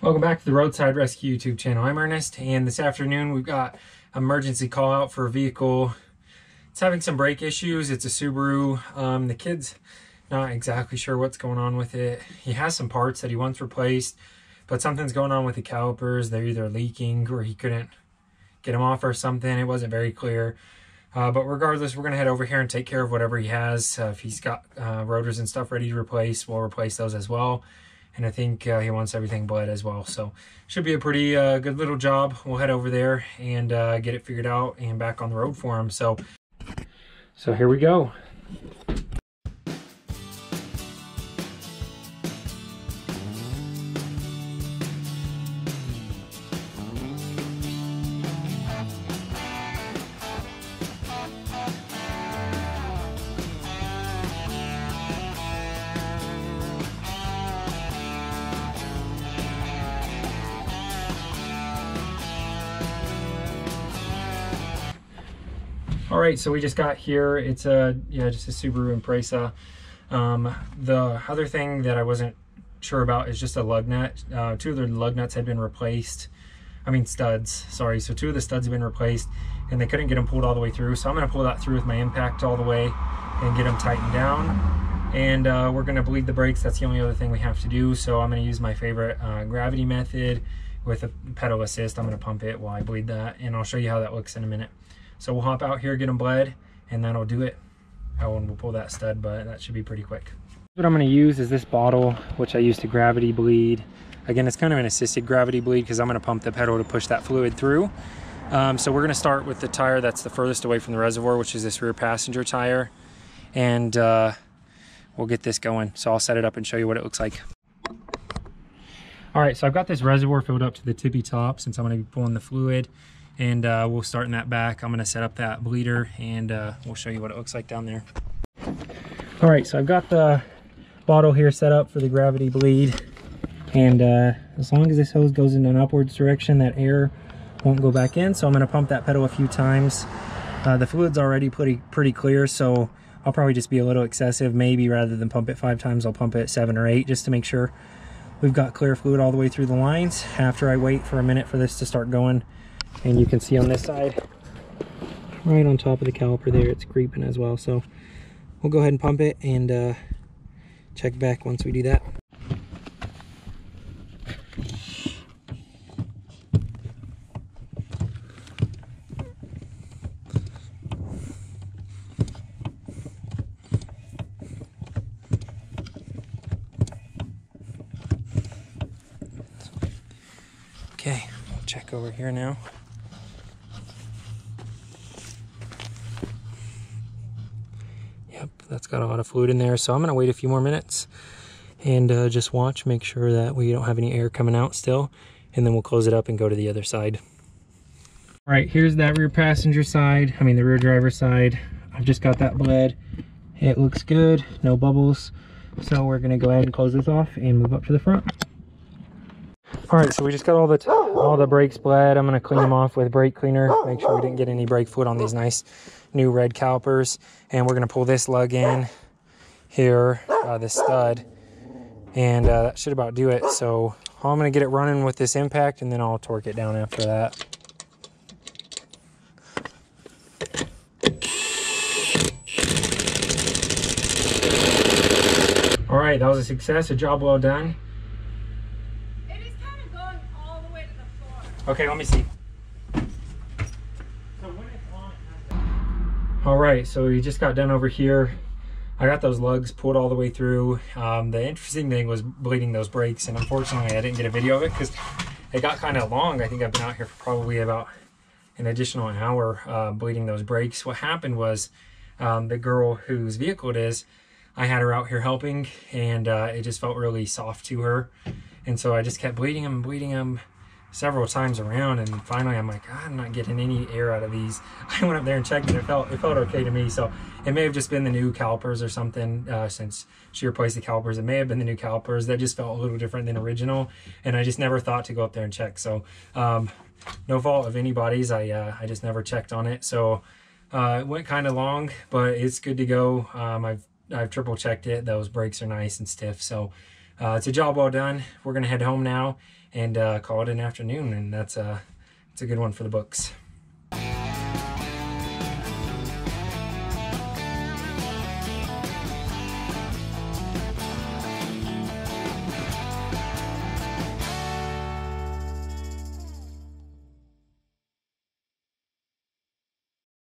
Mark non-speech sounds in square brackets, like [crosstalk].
Welcome back to the Roadside Rescue YouTube channel. I'm Ernest, and this afternoon we've got emergency call out for a vehicle. It's having some brake issues. It's a Subaru. Um, the kid's not exactly sure what's going on with it. He has some parts that he wants replaced, but something's going on with the calipers. They're either leaking or he couldn't get them off or something. It wasn't very clear. Uh, but regardless, we're going to head over here and take care of whatever he has. Uh, if he's got uh, rotors and stuff ready to replace, we'll replace those as well and I think uh, he wants everything bled as well. So should be a pretty uh, good little job. We'll head over there and uh, get it figured out and back on the road for him. So, so here we go. All right, so we just got here. It's a, yeah, just a Subaru Impreza. Um, the other thing that I wasn't sure about is just a lug nut. Uh, two of the lug nuts had been replaced. I mean studs, sorry. So two of the studs have been replaced and they couldn't get them pulled all the way through. So I'm gonna pull that through with my impact all the way and get them tightened down. And uh, we're gonna bleed the brakes. That's the only other thing we have to do. So I'm gonna use my favorite uh, gravity method with a pedal assist. I'm gonna pump it while I bleed that and I'll show you how that looks in a minute. So we'll hop out here, get them bled, and that'll do it. Oh, and we'll pull that stud, but that should be pretty quick. What I'm gonna use is this bottle, which I use to gravity bleed. Again, it's kind of an assisted gravity bleed because I'm gonna pump the pedal to push that fluid through. Um, so we're gonna start with the tire that's the furthest away from the reservoir, which is this rear passenger tire. And uh, we'll get this going. So I'll set it up and show you what it looks like. All right, so I've got this reservoir filled up to the tippy top since I'm gonna be pulling the fluid and uh, we'll start in that back. I'm gonna set up that bleeder and uh, we'll show you what it looks like down there. All right, so I've got the bottle here set up for the gravity bleed. And uh, as long as this hose goes in an upwards direction, that air won't go back in. So I'm gonna pump that pedal a few times. Uh, the fluid's already pretty, pretty clear, so I'll probably just be a little excessive. Maybe rather than pump it five times, I'll pump it seven or eight just to make sure we've got clear fluid all the way through the lines after I wait for a minute for this to start going and you can see on this side right on top of the caliper there it's creeping as well so we'll go ahead and pump it and uh, check back once we do that Okay, we'll check over here now. That's got a lot of fluid in there. So I'm gonna wait a few more minutes and uh, just watch, make sure that we don't have any air coming out still, and then we'll close it up and go to the other side. All right, here's that rear passenger side, I mean the rear driver side. I've just got that bled. It looks good, no bubbles. So we're gonna go ahead and close this off and move up to the front. All right, so we just got all the all the brakes bled. I'm gonna clean them off with brake cleaner. Make sure we didn't get any brake fluid on these nice new red calipers. And we're gonna pull this lug in here, uh, this stud, and uh, that should about do it. So I'm gonna get it running with this impact, and then I'll torque it down after that. All right, that was a success, a job well done. Okay, let me see. All right, so we just got done over here. I got those lugs pulled all the way through. Um, the interesting thing was bleeding those brakes, and unfortunately I didn't get a video of it because it got kind of long. I think I've been out here for probably about an additional hour uh, bleeding those brakes. What happened was um, the girl whose vehicle it is, I had her out here helping, and uh, it just felt really soft to her. And so I just kept bleeding them, bleeding them, several times around and finally I'm like I'm not getting any air out of these. [laughs] I went up there and checked and it felt it felt okay to me. So it may have just been the new calipers or something uh, since she replaced the calipers it may have been the new calipers that just felt a little different than original and I just never thought to go up there and check. So um, no fault of anybody's. I uh, I just never checked on it. So uh, it went kind of long but it's good to go. Um, I've I've triple checked it. Those brakes are nice and stiff. So uh, it's a job well done. We're gonna head home now and uh, call it an afternoon, and that's a it's a good one for the books.